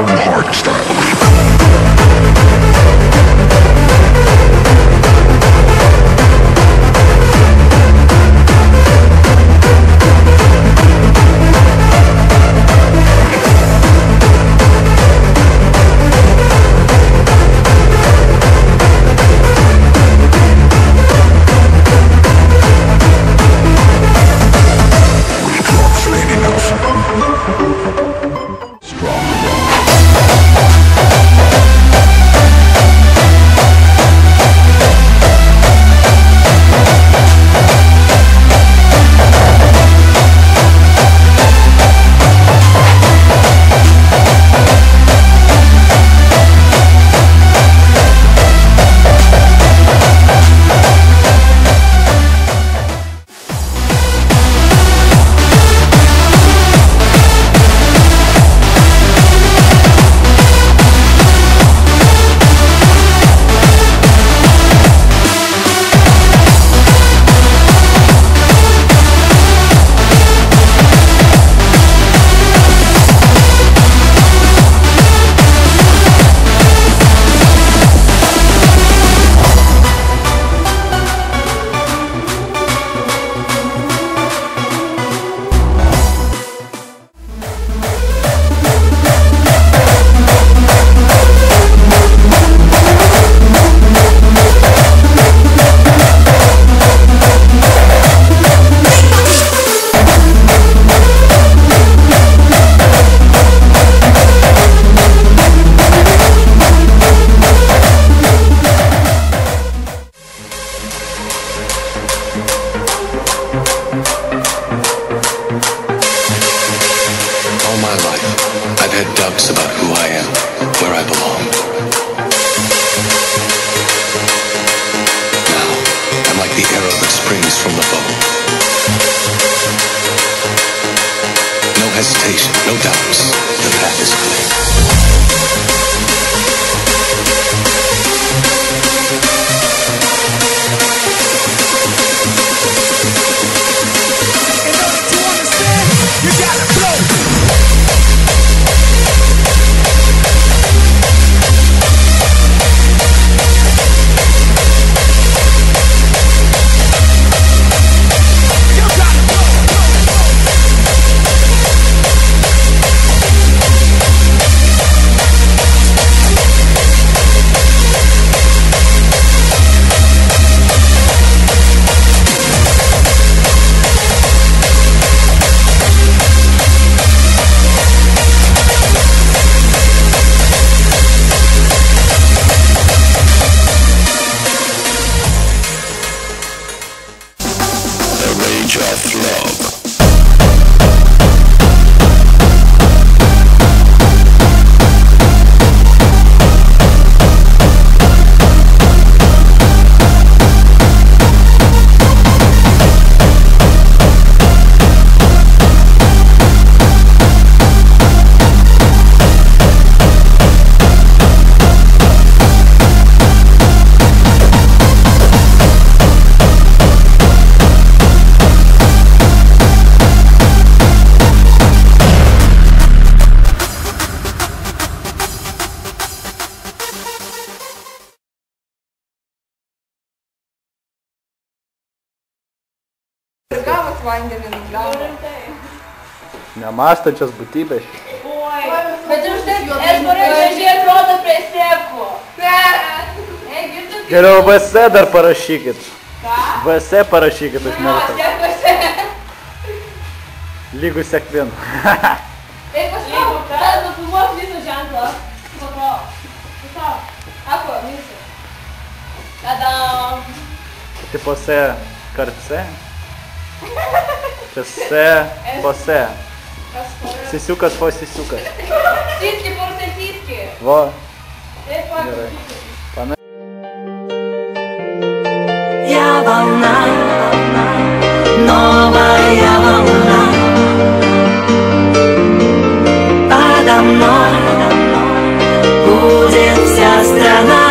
Oh, yeah. Had doubts about who I am, where I belong. Gavot vandenį nugavo. Nemastančios būtybės. Bet už tai Esborai gražiai atrodo prie. Girdit? Geriau VS dar parašykit. VS parašykit, aš nežinau. stepuose. Lygų sekvin. Ei, paskau, tada nufilmuok visą ženklą. Sako. Paskau. Ako, visą. Tada. Tipo se, kartse. Čia Шосе, фосе. Сісюка, сфо, сісюка. Тітки, порте, тітки. Во. Де пане? Я волна, нова волна. Подо мной будет вся страна.